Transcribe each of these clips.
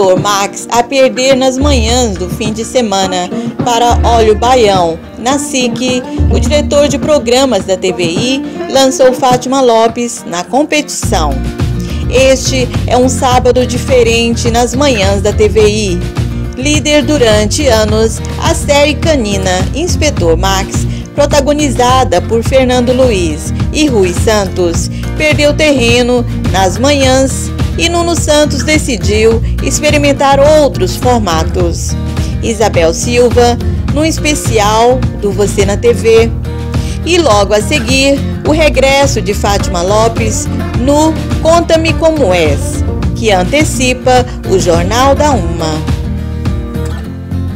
Inspetor Max a perder nas manhãs do fim de semana para Óleo Baião. Na SIC, o diretor de programas da TVI lançou Fátima Lopes na competição. Este é um sábado diferente nas manhãs da TVI. Líder durante anos, a série canina Inspetor Max, protagonizada por Fernando Luiz e Rui Santos, perdeu terreno nas manhãs e Nuno Santos decidiu experimentar outros formatos. Isabel Silva, no especial do Você na TV. E logo a seguir, o regresso de Fátima Lopes no Conta-me Como És, que antecipa o Jornal da Uma.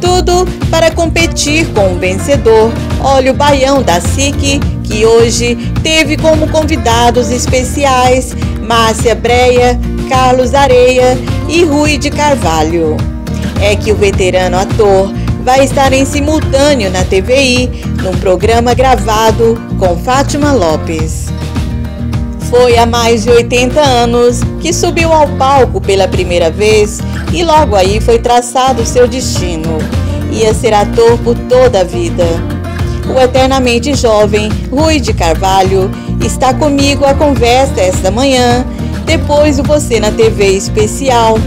Tudo para competir com o vencedor Olho Baião da SIC, que hoje teve como convidados especiais Márcia Breia, Carlos Areia e Rui de Carvalho. É que o veterano ator vai estar em simultâneo na TVI, num programa gravado com Fátima Lopes. Foi há mais de 80 anos que subiu ao palco pela primeira vez e logo aí foi traçado seu destino. Ia ser ator por toda a vida. O eternamente jovem Rui de Carvalho está comigo à conversa esta manhã depois do Você na TV especial.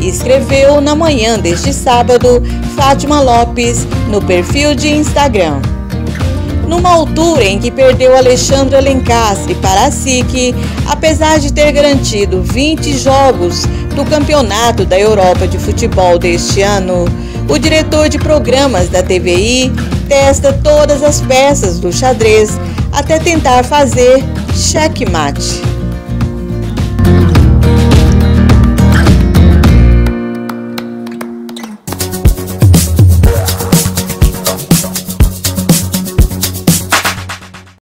Escreveu na manhã deste sábado Fátima Lopes no perfil de Instagram. Numa altura em que perdeu Alexandre Alencastre para a SIC, apesar de ter garantido 20 jogos do Campeonato da Europa de Futebol deste ano, o diretor de programas da TVI testa todas as peças do xadrez até tentar fazer checkmate.